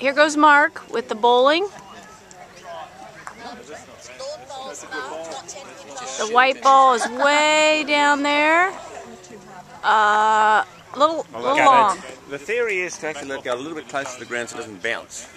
here goes Mark with the bowling. The white ball is way down there. Uh, little, little long. The theory is to actually let it go a little bit closer to the ground so it doesn't bounce.